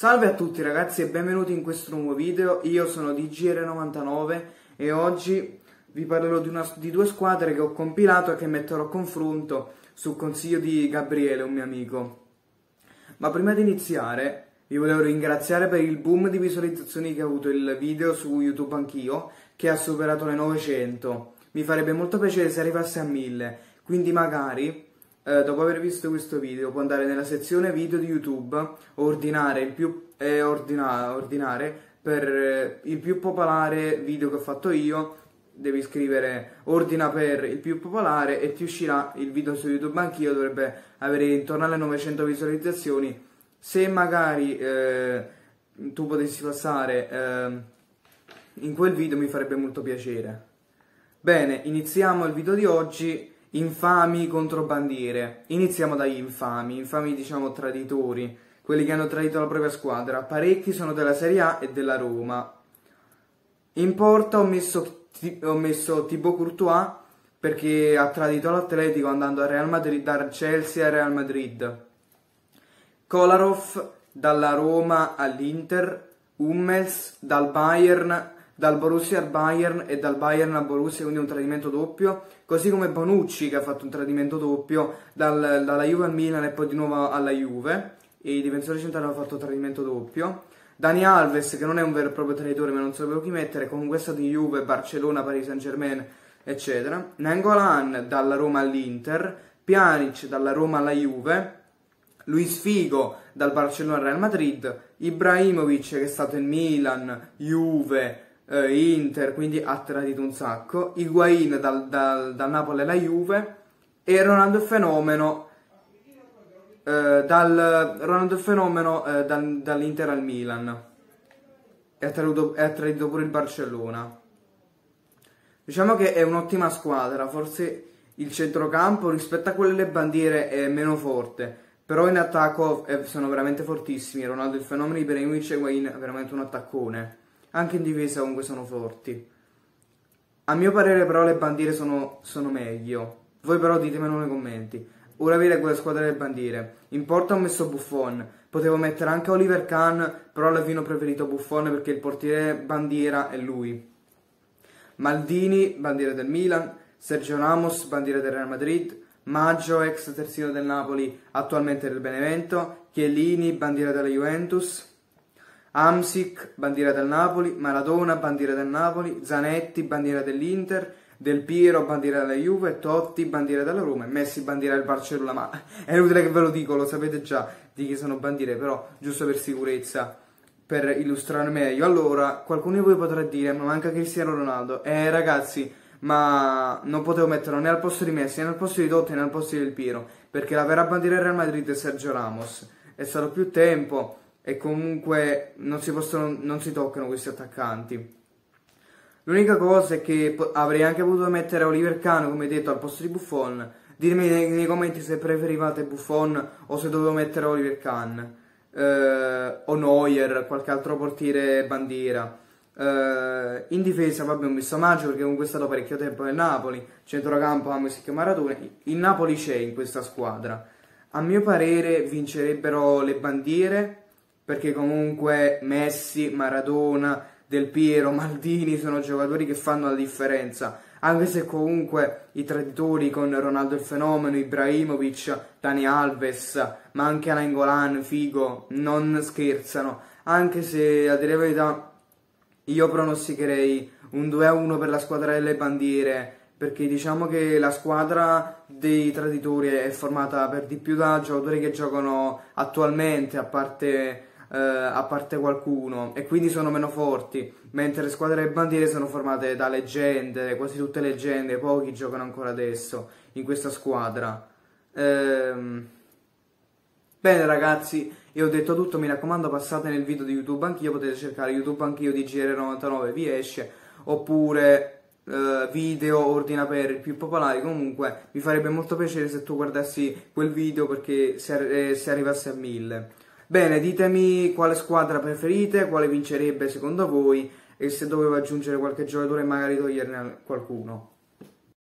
Salve a tutti ragazzi e benvenuti in questo nuovo video, io sono DGR99 e oggi vi parlerò di, una, di, due squadre che ho compilato e che metterò a confronto sul consiglio di Gabriele, un mio amico. Ma prima di iniziare vi volevo ringraziare per il boom di visualizzazioni che ha avuto il video su YouTube anch'io, che ha superato le 900. Mi farebbe molto piacere se arrivasse a 1000, quindi magari eh, dopo aver visto questo video può andare nella sezione video di YouTube ordinare il più, eh, ordina, ordinare per eh, il più popolare video che ho fatto io. Devi scrivere ordina per il più popolare e ti uscirà il video su YouTube. Anch'io dovrebbe avere intorno alle 900 visualizzazioni. Se magari eh, tu potessi passare eh, in quel video mi farebbe molto piacere. Bene iniziamo il video di oggi Infami controbandiere. Iniziamo dagli infami, infami diciamo traditori, quelli che hanno tradito la propria squadra. Parecchi sono della Serie A e della Roma. In porta ho messo, ho messo Thibaut Courtois perché ha tradito l'Atletico andando a Real Madrid, dal Chelsea a Real Madrid. Kolarov dalla Roma all'Inter, Hummels dal Bayern dal Borussia al Bayern e dal Bayern al Borussia, quindi un tradimento doppio, così come Bonucci che ha fatto un tradimento doppio dal, dalla Juve al Milan e poi di nuovo alla Juve, e i difensori centrali hanno fatto un tradimento doppio. Dani Alves, che non è un vero e proprio traditore, ma non sapevo chi mettere, comunque è stato di Juve, Barcellona, Paris Saint Germain, eccetera. Nangolan dalla Roma all'Inter, Pjanic dalla Roma alla Juve, Luis Figo dal Barcellona al Real Madrid, Ibrahimovic che è stato in Milan, Juve, eh, Inter, quindi ha tradito un sacco, Higuain dal, dal, dal Napoli alla Juve e Ronaldo Fenomeno eh, dal, Ronaldo Fenomeno eh, dal, dall'Inter al Milan e ha, tradito, e tradito pure il Barcellona. Diciamo che è un'ottima squadra, forse il centrocampo rispetto a quelle bandiere è meno forte, però in attacco eh, sono veramente fortissimi. Ronaldo il fenomeno, Ibrahimovic e Wayne veramente un attaccone anche in difesa comunque sono forti. A mio parere però le bandiere sono, sono meglio. Voi però ditemelo nei commenti. Ora vedete quella squadra delle bandiere. In porta ho messo Buffon. Potevo mettere anche Oliver Kahn, però alla fine ho preferito Buffon perché il portiere bandiera è lui. Maldini, bandiera del Milan. Sergio Ramos, bandiera del Real Madrid. Maggio, ex terzino del Napoli, attualmente del Benevento. Chiellini, bandiera della Juventus. Amsic, bandiera del Napoli, Maradona, bandiera del Napoli, Zanetti, bandiera dell'Inter, Del Piero, bandiera della Juve, Totti, bandiera della Roma Messi, bandiera del Barcellona. Ma è inutile che ve lo dico, lo sapete già di chi sono bandiere, però giusto per sicurezza, per illustrare meglio. Allora, qualcuno di voi potrà dire, ma manca Cristiano Ronaldo. Eh ragazzi, ma non potevo metterlo né al posto di Messi, né al posto di Totti, né al posto di Del Piero, perché la vera bandiera del Real Madrid è Sergio Ramos. È stato più tempo e comunque non si, possono, non si toccano questi attaccanti. L'unica cosa è che avrei anche potuto mettere Oliver Cano, come detto, al posto di Buffon. Ditemi nei, nei commenti se preferivate Buffon o se dovevo mettere Oliver Kahn. Eh, o Neuer, qualche altro portiere bandiera. Eh, in difesa, vabbè, ho messo Maggio perché comunque è stato parecchio tempo nel Napoli. Centrocampo, Amesic e Maradona. Il Napoli c'è in questa squadra. A mio parere vincerebbero le bandiere perché comunque Messi, Maradona, Del Piero, Maldini sono giocatori che fanno la differenza, anche se comunque i traditori con Ronaldo il Fenomeno, Ibrahimovic, Dani Alves, ma anche Alain Golan, Figo, non scherzano, anche se a dire la verità io pronosticherei un 2-1 per la squadra delle bandiere, perché diciamo che la squadra dei traditori è formata per di più da giocatori che giocano attualmente, a parte eh, a parte qualcuno e quindi sono meno forti, mentre le squadre bandiere sono formate da leggende, quasi tutte leggende, pochi giocano ancora adesso in questa squadra. Ehm... Bene ragazzi, io ho detto tutto, mi raccomando passate nel video di YouTube anch'io, potete cercare YouTube anch'io di GR99, vi esce, oppure eh, video ordina per i più popolari, comunque mi farebbe molto piacere se tu guardassi quel video perché se, eh, se arrivasse a 1000. Bene, ditemi quale squadra preferite, quale vincerebbe secondo voi e se dovevo aggiungere qualche giocatore magari toglierne qualcuno.